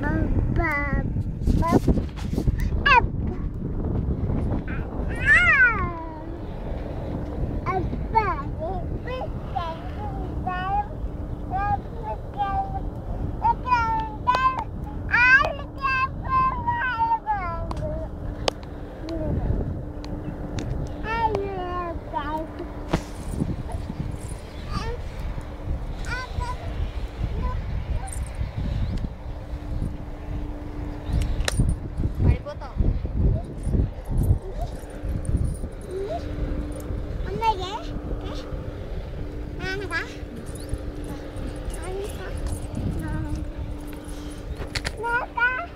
Bye. Bye. Bye.